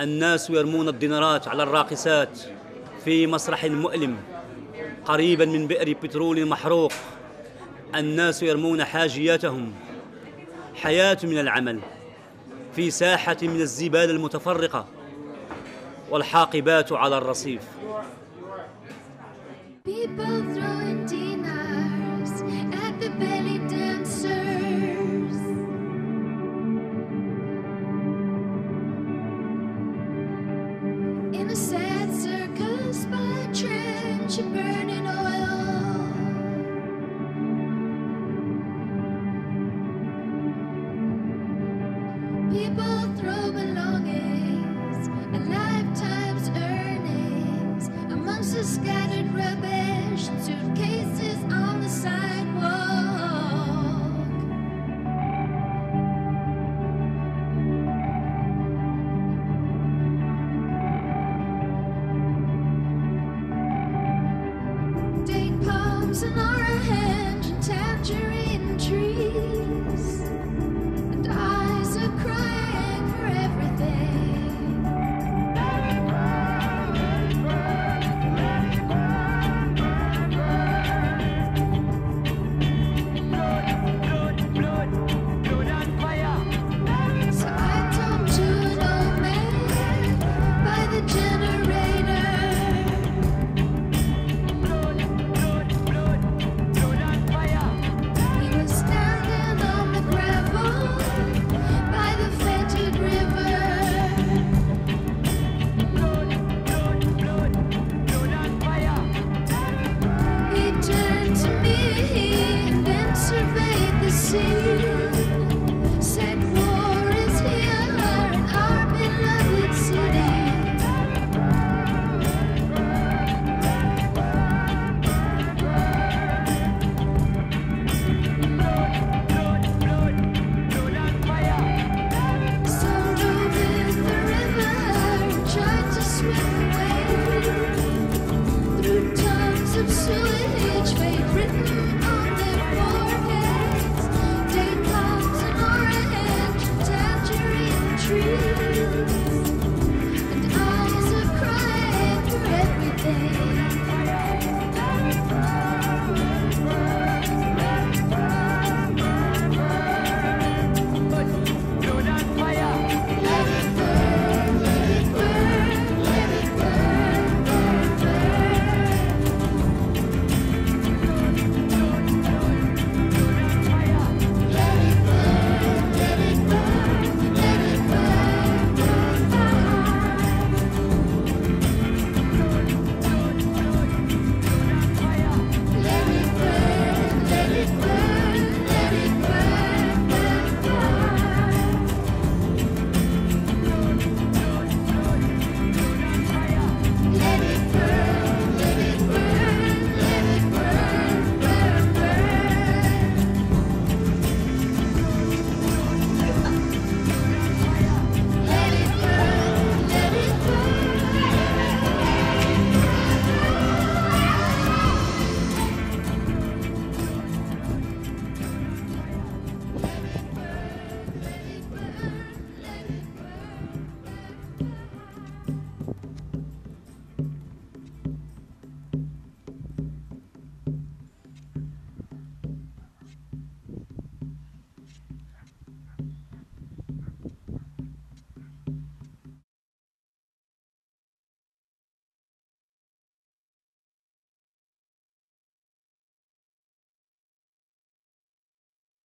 الناس يرمون الدينارات على الراقصات في مسرح مؤلم قريبا من بئر بترول محروق. الناس يرمون حاجياتهم. حياة من العمل في ساحة من الزبال المتفرقة والحاقبات على الرصيف. People throwing In a sad circus by trench of burning oil. People tonight.